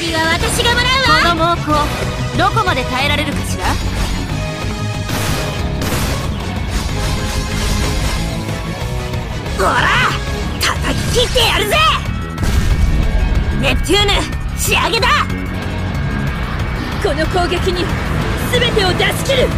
利は私がもらうわこの猛攻どこまで耐えられるかしら？ほら叩き切ってやるぜ！ネプテューヌ仕上げだ！この攻撃に全てを出し切る！